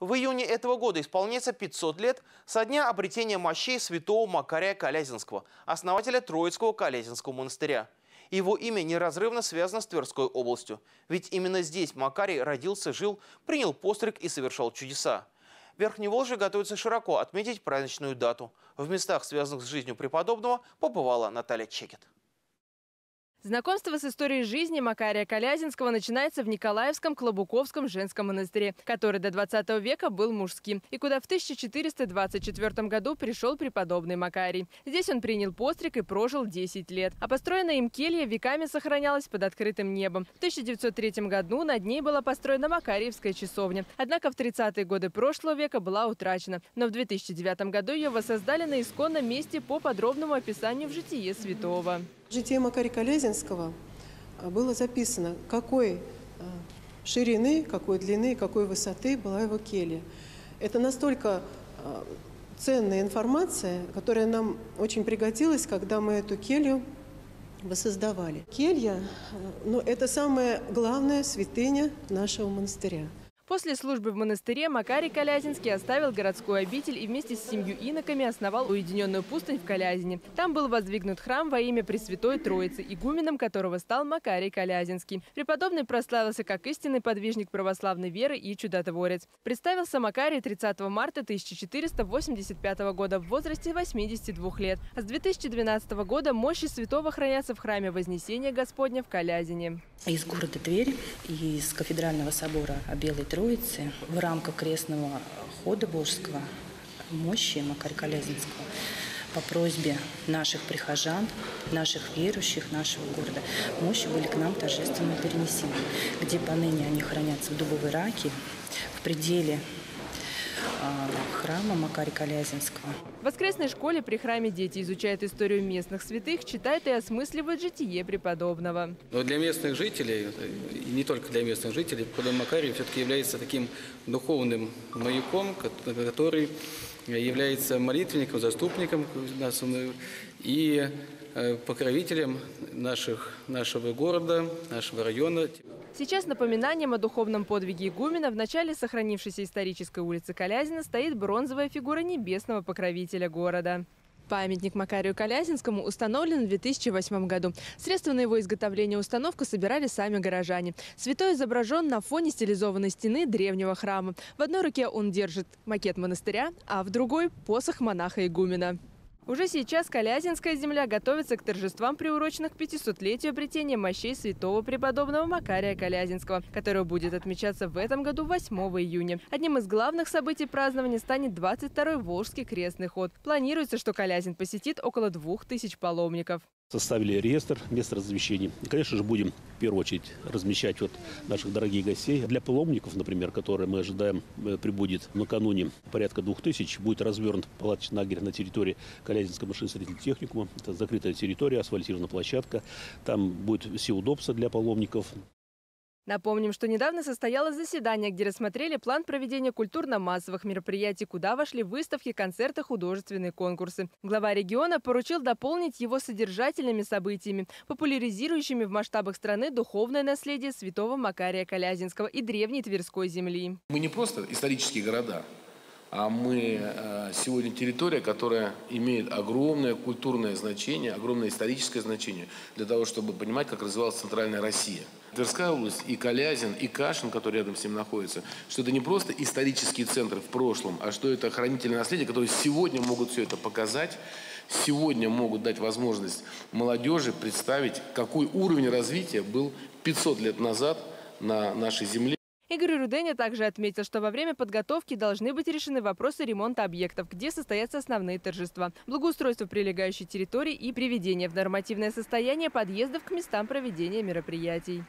В июне этого года исполняется 500 лет со дня обретения мощей святого Макария Калязинского, основателя Троицкого Калязинского монастыря. Его имя неразрывно связано с Тверской областью. Ведь именно здесь Макарий родился, жил, принял постриг и совершал чудеса. Верхний Волжье готовится широко отметить праздничную дату. В местах, связанных с жизнью преподобного, побывала Наталья Чекет. Знакомство с историей жизни Макария Калязинского начинается в Николаевском Клобуковском женском монастыре, который до 20 века был мужским, и куда в 1424 году пришел преподобный Макарий. Здесь он принял постриг и прожил 10 лет. А построенная им келья веками сохранялась под открытым небом. В 1903 году над ней была построена Макарьевская часовня. Однако в 30-е годы прошлого века была утрачена. Но в 2009 году ее воссоздали на исконном месте по подробному описанию в житие святого. В житии Макария Калязинского а, было записано, какой а, ширины, какой длины, какой высоты была его келья. Это настолько а, ценная информация, которая нам очень пригодилась, когда мы эту келью воссоздавали. Келья ну, – это самая главная святыня нашего монастыря. После службы в монастыре Макарий Калязинский оставил городскую обитель и вместе с семью иноками основал уединенную пустынь в Калязине. Там был воздвигнут храм во имя Пресвятой Троицы, игуменом которого стал Макарий Калязинский. Преподобный прославился как истинный подвижник православной веры и чудотворец. Представился Макарий 30 марта 1485 года в возрасте 82 лет. С 2012 года мощи святого хранятся в храме Вознесения Господня в Калязине. Из города Тверь, из кафедрального собора Белой Троицы Троицы в рамках крестного хода Божеского мощи Макария Калязинского по просьбе наших прихожан, наших верующих нашего города, мощи были к нам торжественно перенесены, где поныне они хранятся в Дубовой Раке, в пределе храма Макария Калязинского. В воскресной школе при храме дети изучают историю местных святых, читают и осмысливают житие преподобного. Но для местных жителей, и не только для местных жителей, преподобный Макарий все-таки является таким духовным маяком, который является молитвенником, заступником нас и э, покровителем наших, нашего города, нашего района. Сейчас напоминанием о духовном подвиге игумена в начале сохранившейся исторической улицы Калязина стоит бронзовая фигура небесного покровителя города. Памятник Макарию Калязинскому установлен в 2008 году. Средства на его изготовление и установку собирали сами горожане. Святой изображен на фоне стилизованной стены древнего храма. В одной руке он держит макет монастыря, а в другой – посох монаха-игумена. Уже сейчас Калязинская земля готовится к торжествам, приуроченных к 500-летию обретения мощей святого преподобного Макария Калязинского, которое будет отмечаться в этом году 8 июня. Одним из главных событий празднования станет 22-й Волжский крестный ход. Планируется, что Калязин посетит около 2000 паломников. Составили реестр мест размещения. И, конечно же, будем в первую очередь размещать вот наших дорогих гостей. Для паломников, например, которые мы ожидаем э, прибудет накануне порядка двух тысяч, будет развернут палаточный лагерь на территории Калязинского машиностроительного техникума. Это закрытая территория, асфальтированная площадка. Там будет все удобства для паломников. Напомним, что недавно состоялось заседание, где рассмотрели план проведения культурно-массовых мероприятий, куда вошли выставки, концерты, художественные конкурсы. Глава региона поручил дополнить его содержательными событиями, популяризирующими в масштабах страны духовное наследие святого Макария Калязинского и древней Тверской земли. Мы не просто исторические города, а мы э, сегодня территория, которая имеет огромное культурное значение, огромное историческое значение для того, чтобы понимать, как развивалась центральная Россия. Тверская область, и Калязин, и Кашин, который рядом с ним находится, что это не просто исторические центры в прошлом, а что это хранители наследия, которые сегодня могут все это показать, сегодня могут дать возможность молодежи представить, какой уровень развития был 500 лет назад на нашей земле. Игорь Руденя также отметил, что во время подготовки должны быть решены вопросы ремонта объектов, где состоятся основные торжества, благоустройство прилегающей территории и приведение в нормативное состояние подъездов к местам проведения мероприятий.